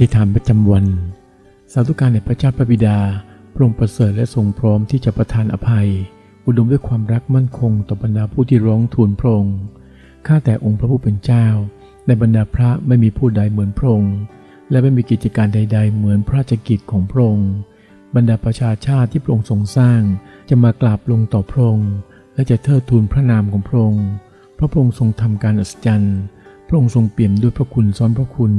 ธิษฐานประจำวัน สาธุการในพระเจ้าพระบิดา พระองค์ประเสริฐและทรงพร้อมที่จะประทานอภัย อุดมด้วยความรักมั่นคงต่อบรรดาผู้ที่ร้องทูลพระองค์ข้าแต่องค์พระผู้เป็นเจ้า ในบรรดาพระไม่มีผู้ใดเหมือนพระองค์และไม่มีกิจการใด ๆ เหมือนพระราชกิจของพระองค์บรรดาประชาชาติที่พระองค์ทรงสร้าง จะมากราบลงต่อพระองค์และจะเทิดทูนพระนามของพระองค์เพราะพระองค์ทรงทำการอัศจรรย์ พระองค์ทรงเปี่ยมด้วยพระคุณซ้อนพระคุณ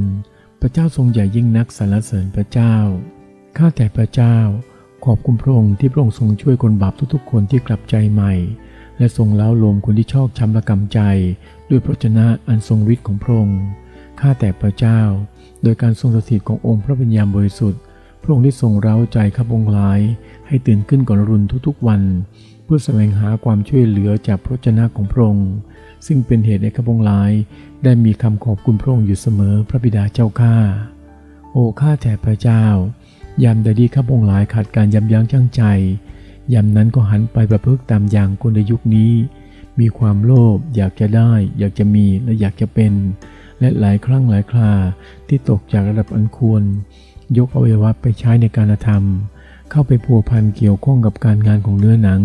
พระเจ้าทรงใหญ่ยิ่งนักสรรเสริญพระเจ้า ข้าแต่พระเจ้า ขอบคุณพระองค์ที่พระองค์ทรงช่วยคนบาปทุกๆ คนที่กลับใจใหม่ และทรงเล้าลมคนที่ชอกช้ำระกำใจ ด้วยพระชนะอันทรงฤทธิ์ของพระองค์ ข้าแต่พระเจ้า โดยการทรงสถิตขององค์พระวิญญาณบริสุทธิ์ พระองค์ได้ทรงเร้าใจข้าพงหลาย ให้ตื่นขึ้นก่อนรุนทุกๆวัน พื่อแสวงหาความช่วยเหลือจากพระชนะของพระองค์ ซึ่งเป็นเหตุให้ข้าพงหลาย ได้มีคำขอบคุณพระองค์อยู่เสมอพระบิดาเจ้าข้า โอ้ข้าแต่พระเจ้ายามใดที่ข้าพงหลายขาดการยับยั้งชั่งใจยามนั้นก็หันไปประพฤติตามอย่างคนในยุคนี้ มีความโลภอยากจะได้ อยากจะมีและอยากจะเป็น และหลายครั้งหลายคราที่ตกจากระดับอันควร ยกอวัยวะไปใช้ในการกระทำเข้าไปพัวพันเกี่ยวข้องกับการงานของเนื้อหนัง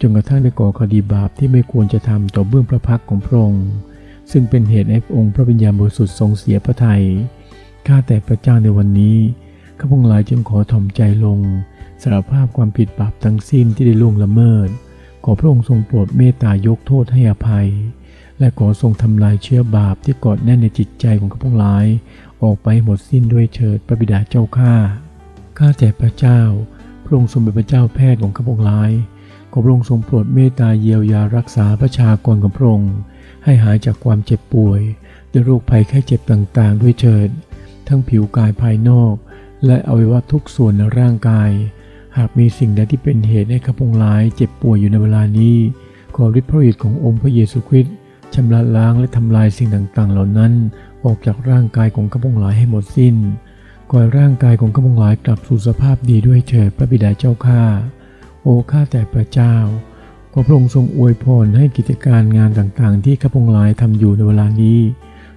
จนกระทั่งได้ก่อคดีบาปที่ไม่ควรจะทำต่อเบื้องพระพักของพระองค์ซึ่งเป็นเหตุให้องค์พระวิญญาณบริสุทธิ์ทรงเสียพระทยัยข้าแต่พระเจ้าในวันนี้ข้าพงหลายจึงขอถ่อมใจลงสารภาพความผิดบาปทั้งสิ้นที่ได้ล่วงละเมิด ขอพระองค์ทรงโปรดเมตตายกโทษให้อภัย และขอทรงทำลายเชื้อบาปที่กอดแน่นในจิตใจของข้าพงหลาย ออกไปหมดสิ้นด้วยเชิดพระบิดาเจ้าข้าข้าแต่พระเจ้า พระองค์ทรงเป็นพระเจ้าแพทย์ของข้าพงหลาย ขอพระองค์ทรงโปรดเมตตาเยียวยารักษาประชากรของพระองค์ให้หายจากความเจ็บป่วยด้วยโรคภัยไข้เจ็บต่างๆ ด้วยเชิด ทั้งผิวกายภายนอก และอวัยวะทุกส่วนในร่างกาย หากมีสิ่งใดที่เป็นเหตุให้ข้าพงหลายเจ็บป่วยอยู่ในเวลานี้ ขอฤทธิ์พระฤทธิ์ขององค์พระเยซูคริสต์ชำระล้างและทำลายสิ่งต่างๆ เหล่านั้น ออกจากร่างกายของข้าพงหลายให้หมดสิ้นขอให้ร่างกายของข้าพงหลายกลับสู่สภาพดีด้วยเถิดพระบิดาเจ้าข้า โอ้ข้าแต่พระเจ้า ขอพระองค์ทรงอวยพรให้กิจการงานต่างๆ ที่ข้าพงหลายทำอยู่ในเวลานี้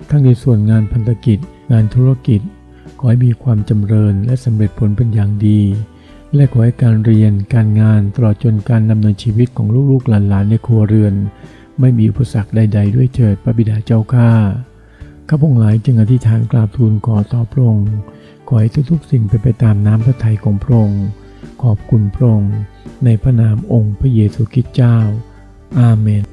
ทั้งในส่วนงานพันธกิจ งานธุรกิจ ขอให้มีความจำเริญและสำเร็จผลเป็นอย่างดี และขอให้การเรียนการงานตลอดจนการดำเนินชีวิตของลูกๆหลานๆในครัวเรือน ไม่มีอุปสรรคใด ๆ ด้วยเถิดพระบิดาเจ้าข้าข้าพงหลายจึงอธิษฐานกราบทูลขอต่อพระองค์ขอให้ทุกๆสิ่งเป็นไปตามน้ำพระทัยของพระองค์ ขอบคุณพระองค์ในพระนามองค์พระเยซูคริสต์เจ้า อาเมน